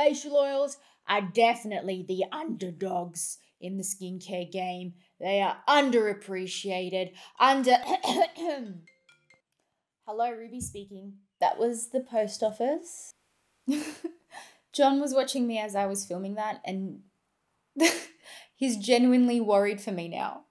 facial oils are definitely the underdogs in the skincare game. They are underappreciated. Under. Hello, Ruby speaking. That was the post office. John was watching me as I was filming that, and he's genuinely worried for me now.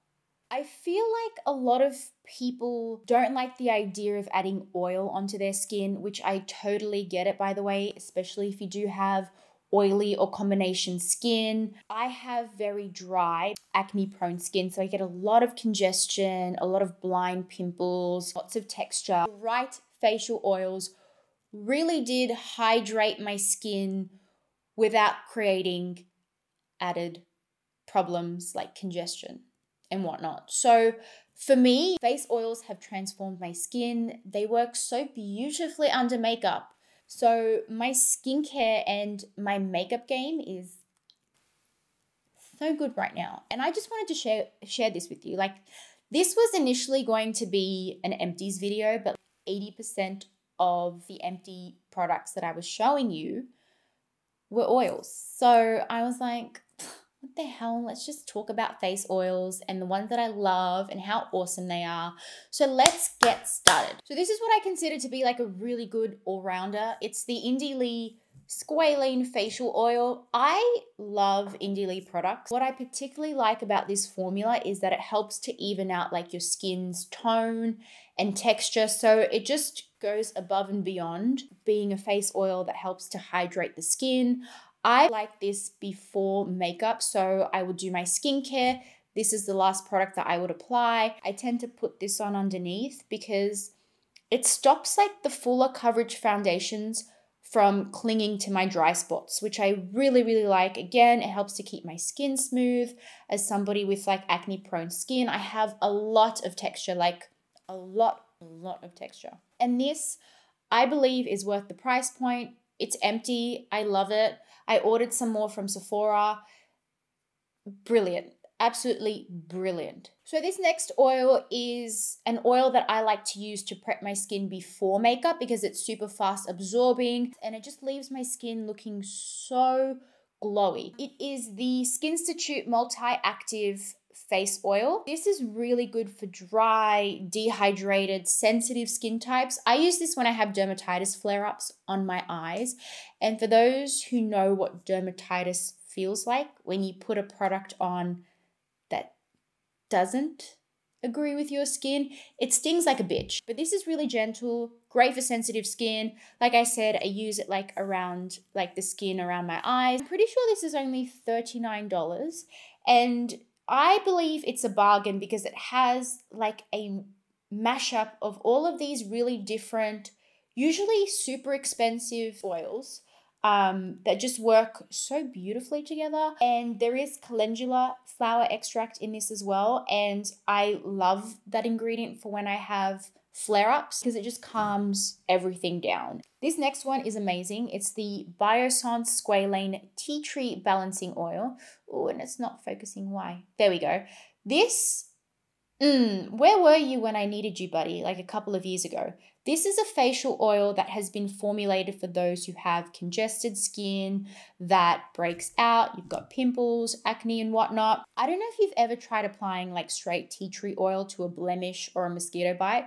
I feel like a lot of people don't like the idea of adding oil onto their skin, which I totally get it, by the way, especially if you do have oily or combination skin. I have very dry, acne prone skin, so I get a lot of congestion, a lot of blind pimples, lots of texture. Right facial oils really did hydrate my skin without creating added problems like congestion and whatnot. So for me, face oils have transformed my skin. They work so beautifully under makeup. So my skincare and my makeup game is so good right now. And I just wanted to share share this with you. Like this was initially going to be an empties video, but 80% of the empty products that I was showing you were oils. So I was like, what the hell? Let's just talk about face oils and the ones that I love and how awesome they are. So let's get started. So this is what I consider to be like a really good all-rounder. It's the Indie Lee Squalene facial oil. I love Indie Lee products. What I particularly like about this formula is that it helps to even out like your skin's tone and texture. So it just goes above and beyond being a face oil that helps to hydrate the skin. I like this before makeup, so I would do my skincare. This is the last product that I would apply. I tend to put this on underneath because it stops like the fuller coverage foundations from clinging to my dry spots, which I really, really like. Again, it helps to keep my skin smooth. As somebody with like acne prone skin, I have a lot of texture, like a lot, a lot of texture. And this, I believe, is worth the price point. It's empty. I love it. I ordered some more from Sephora. Brilliant. Absolutely brilliant. So, this next oil is an oil that I like to use to prep my skin before makeup because it's super fast absorbing and it just leaves my skin looking so glowy. It is the Skinstitut Multi Active face oil. This is really good for dry, dehydrated, sensitive skin types. I use this when I have dermatitis flare ups on my eyes. And for those who know what dermatitis feels like when you put a product on that doesn't agree with your skin, it stings like a bitch. But this is really gentle, great for sensitive skin. Like I said, I use it like around like the skin around my eyes. I'm pretty sure this is only $39 and I believe it's a bargain because it has like a mashup of all of these really different, usually super expensive oils um, that just work so beautifully together. And there is calendula flower extract in this as well. And I love that ingredient for when I have flare ups because it just calms everything down. This next one is amazing. It's the Biossance Squalane Tea Tree Balancing Oil. Oh, and it's not focusing. Why? There we go. This, mm, where were you when I needed you, buddy? Like a couple of years ago. This is a facial oil that has been formulated for those who have congested skin that breaks out. You've got pimples, acne, and whatnot. I don't know if you've ever tried applying like straight tea tree oil to a blemish or a mosquito bite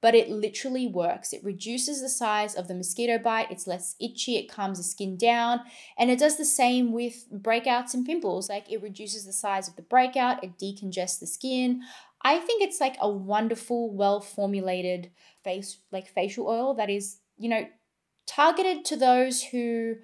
but it literally works. It reduces the size of the mosquito bite, it's less itchy, it calms the skin down, and it does the same with breakouts and pimples. Like it reduces the size of the breakout, it decongests the skin. I think it's like a wonderful, well formulated face like facial oil that is, you know, targeted to those who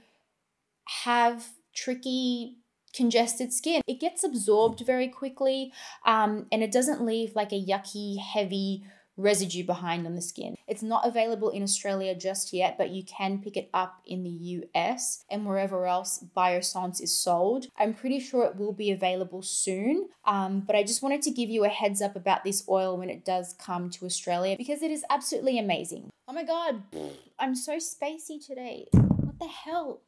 have tricky congested skin. It gets absorbed very quickly um, and it doesn't leave like a yucky, heavy residue behind on the skin. It's not available in Australia just yet, but you can pick it up in the US and wherever else Biossance is sold. I'm pretty sure it will be available soon, um, but I just wanted to give you a heads up about this oil when it does come to Australia because it is absolutely amazing. Oh my god, I'm so spacey today. What the hell?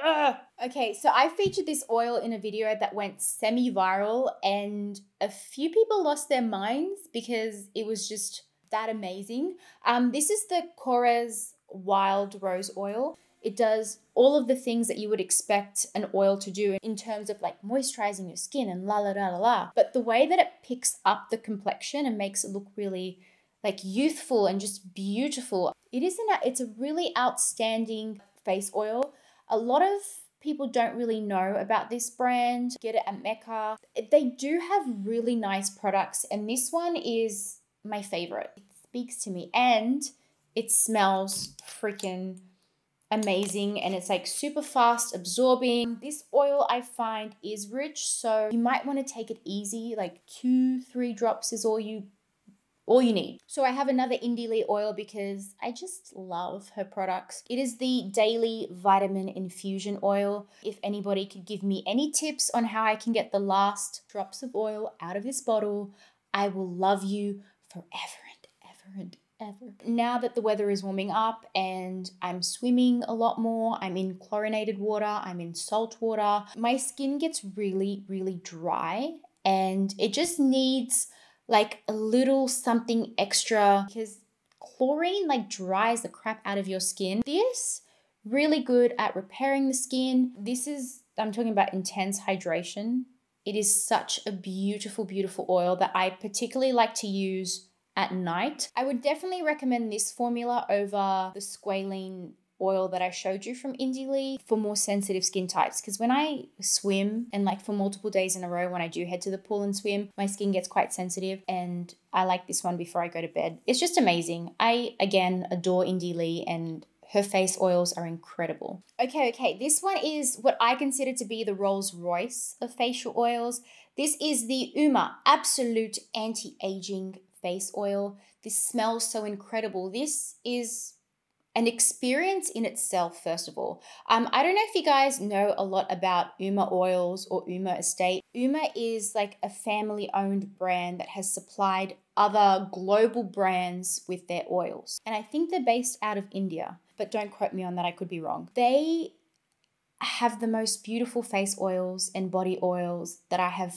Ugh. Okay, so I featured this oil in a video that went semi viral, and a few people lost their minds because it was just that amazing. Um, this is the Korres Wild Rose Oil. It does all of the things that you would expect an oil to do in terms of like moisturizing your skin and la la la la la. But the way that it picks up the complexion and makes it look really like youthful and just beautiful. It isn't it's a really outstanding face oil. A lot of people don't really know about this brand. Get it at Mecca. They do have really nice products and this one is my favorite. It speaks to me and it smells freaking amazing and it's like super fast absorbing. This oil I find is rich, so you might want to take it easy, like two, three drops is all you all you need. So I have another Indie Lee oil because I just love her products. It is the Daily Vitamin Infusion Oil. If anybody could give me any tips on how I can get the last drops of oil out of this bottle, I will love you forever and ever and ever. Now that the weather is warming up and I'm swimming a lot more, I'm in chlorinated water, I'm in salt water, my skin gets really, really dry and it just needs like a little something extra because chlorine like dries the crap out of your skin. This really good at repairing the skin. This is I'm talking about intense hydration. It is such a beautiful beautiful oil that I particularly like to use at night. I would definitely recommend this formula over the squalene oil that I showed you from Indie Lee for more sensitive skin types. Because when I swim and like for multiple days in a row, when I do head to the pool and swim, my skin gets quite sensitive. And I like this one before I go to bed. It's just amazing. I, again, adore Indie Lee and her face oils are incredible. Okay, okay, this one is what I consider to be the Rolls Royce of facial oils. This is the Uma Absolute Anti Aging Face Oil. This smells so incredible. This is an experience in itself, first of all. Um, I don't know if you guys know a lot about Uma Oils or Uma Estate. Uma is like a family owned brand that has supplied other global brands with their oils. And I think they're based out of India, but don't quote me on that, I could be wrong. They have the most beautiful face oils and body oils that I have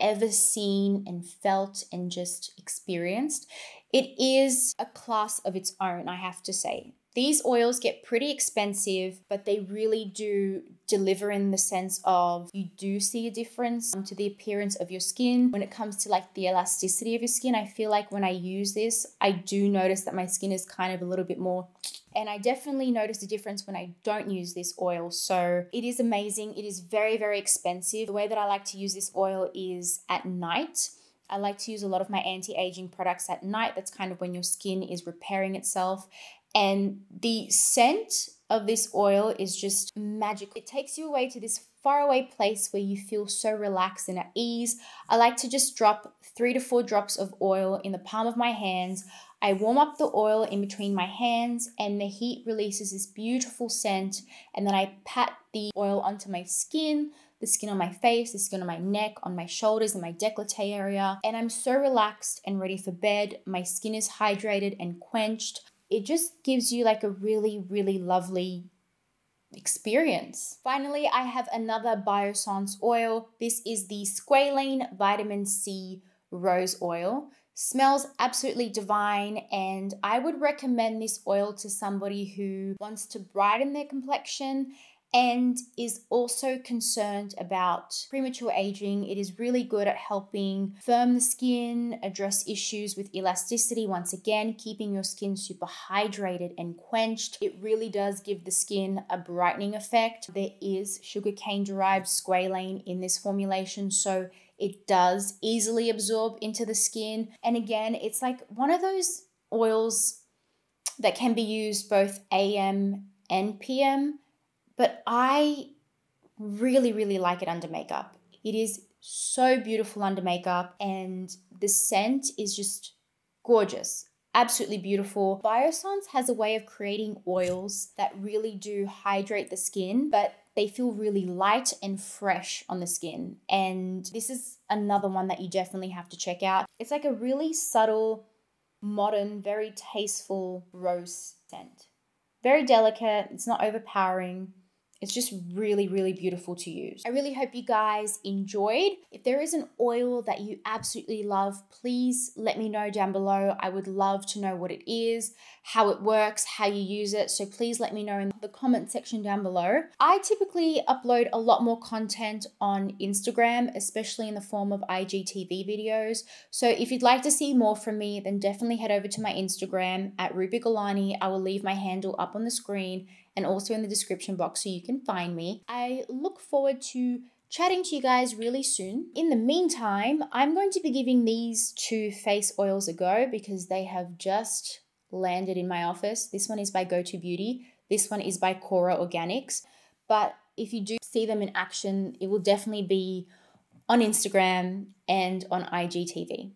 ever seen and felt and just experienced. It is a class of its own, I have to say. These oils get pretty expensive, but they really do deliver in the sense of you do see a difference to the appearance of your skin. When it comes to like the elasticity of your skin, I feel like when I use this, I do notice that my skin is kind of a little bit more and I definitely notice a difference when I don't use this oil. So it is amazing. It is very, very expensive. The way that I like to use this oil is at night. I like to use a lot of my anti aging products at night. That's kind of when your skin is repairing itself. And the scent of this oil is just magical. It takes you away to this faraway place where you feel so relaxed and at ease. I like to just drop three to four drops of oil in the palm of my hands. I warm up the oil in between my hands, and the heat releases this beautiful scent. And then I pat the oil onto my skin the skin on my face, the skin on my neck, on my shoulders, and my decollete area. And I'm so relaxed and ready for bed. My skin is hydrated and quenched. It just gives you like a really, really lovely experience. Finally, I have another Biossance oil. This is the Squalane Vitamin C Rose Oil. Smells absolutely divine, and I would recommend this oil to somebody who wants to brighten their complexion and is also concerned about premature aging. It is really good at helping firm the skin, address issues with elasticity, once again, keeping your skin super hydrated and quenched. It really does give the skin a brightening effect. There is sugarcane derived squalane in this formulation, so it does easily absorb into the skin. And again, it's like one of those oils that can be used both AM and PM but I really, really like it under makeup. It is so beautiful under makeup, and the scent is just gorgeous. Absolutely beautiful. Biossance has a way of creating oils that really do hydrate the skin, but they feel really light and fresh on the skin. And this is another one that you definitely have to check out. It's like a really subtle, modern, very tasteful rose scent. Very delicate, it's not overpowering It's just really, really beautiful to use. I really hope you guys enjoyed. If there is an oil that you absolutely love, please let me know down below. I would love to know what it is, how it works, how you use it. So please let me know in the comment section down below. I typically upload a lot more content on Instagram, especially in the form of IGTV videos. So if you'd like to see more from me, then definitely head over to my Instagram at Ruby Golani. I will leave my handle up on the screen and also in the description box so you can find me. I look forward to chatting to you guys really soon. In the meantime, I'm going to be giving these two face oils a go because they have just landed in my office. This one is by GoTo Beauty. This one is by Kora Organics. But if you do see them in action, it will definitely be on Instagram and on IGTV.